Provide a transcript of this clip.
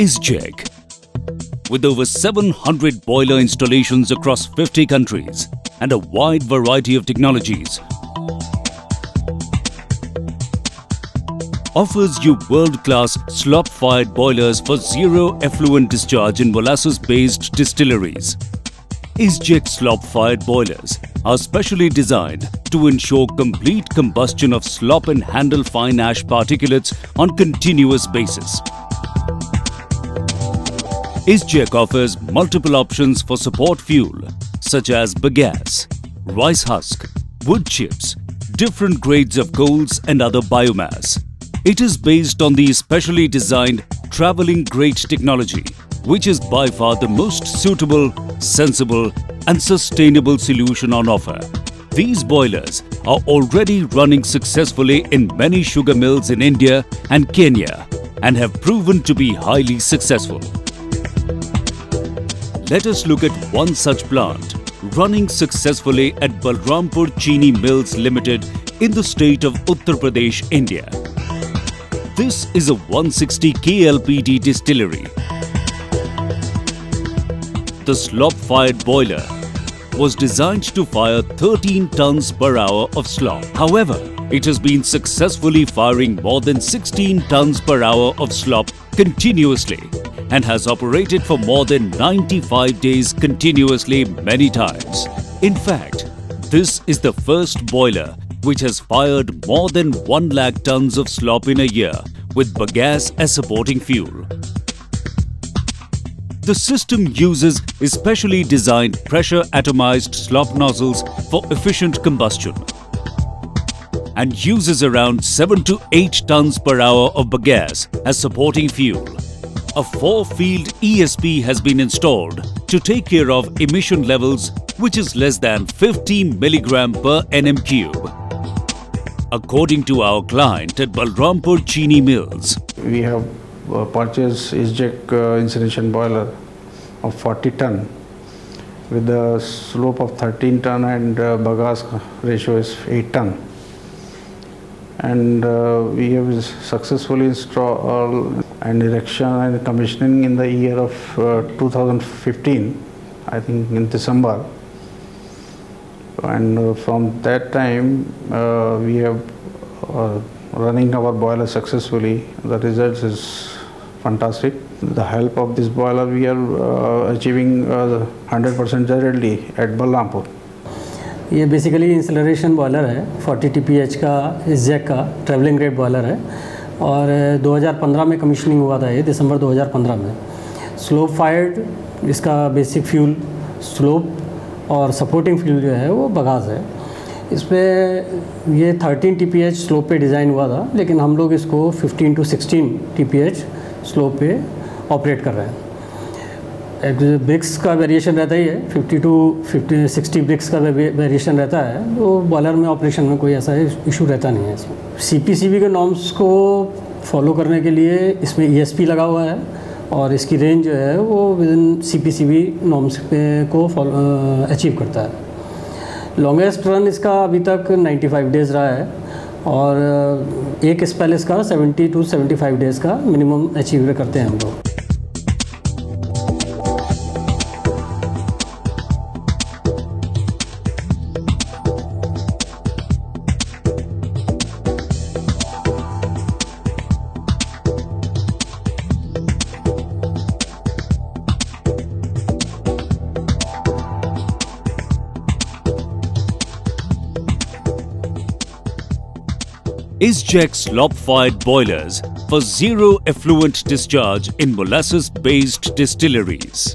ISGEC. With over 700 boiler installations across 50 countries and a wide variety of technologies, offers you world-class slop-fired boilers for zero effluent discharge in molasses-based distilleries. ISGEC slop-fired boilers are specially designed to ensure complete combustion of slop and handle fine ash particulates on continuous basis. ISGEC offers multiple options for support fuel such as bagasse, rice husk, wood chips, different grades of coals and other biomass. It is based on the specially designed travelling grate technology, which is by far the most suitable, sensible and sustainable solution on offer. These boilers are already running successfully in many sugar mills in India and Kenya and have proven to be highly successful. Let us look at one such plant running successfully at Balrampur Chini Mills Limited in the state of Uttar Pradesh, India. This is a 160 KLPD distillery. The slop-fired boiler was designed to fire 13 tons per hour of slop. However, it has been successfully firing more than 16 tons per hour of slop continuously and has operated for more than 95 days continuously many times. In fact, this is the first boiler which has fired more than 1 lakh tons of slop in a year with bagasse as supporting fuel. The system uses especially designed pressure atomized slop nozzles for efficient combustion and uses around 7 to 8 tons per hour of bagasse as supporting fuel. A four-field ESP has been installed to take care of emission levels which is less than 50 milligram per nm cube according to our client at Balrampur Chini Mills. We have uh, purchased ISGEC uh, incineration boiler of 40 ton with a slop of 13 ton and uh, bagasse ratio is 8 ton. And uh, we have successfully installed an erection and commissioning in the year of uh, 2015, I think in December. And uh, from that time uh, we have uh, running our boiler successfully. The results is fantastic. The help of this boiler we are achieving 100% ZLD at Balrampur ये basically incineration boiler है 40 TPH का Isaac का travelling grade boiler है। और 2015 में commissioning हुआ था ये, दिसंबर 2015 में। स्लोप फायर्ड इसका बेसिक फ्यूल स्लोप और सपोर्टिंग फ्यूल जो है, वो बगाज है। इसमें ये 13 टी स्लोप पे डिज़ाइन हुआ था, लेकिन हम लोग इसको 15 टू 16 टी स्लोप पे ऑपरेट कर रहे हैं। ब्रिक्स का वेरिएशन रहता ही है 50 टू 50 60 ब्रिक्स का वेरिएशन रहता है तो बॉलर में ऑपरेशन में कोई ऐसा इशू रहता नहीं है इसमें। सी के नॉर्म्स को फॉलो करने के लिए इसमें ईएसपी लगा हुआ है, और इसकी रेंज जो है वो within C P C B norms को अचीव करता है। लॉन्गेस्ट रन इसका अभी तक 95 डेज़ रहा है, और एक स्पेल इसका 70 टू 75 डेज़ का मिनिमम अचीव करते हैं हम लोग। ISGEC slop-fired boilers for zero effluent discharge in molasses-based distilleries.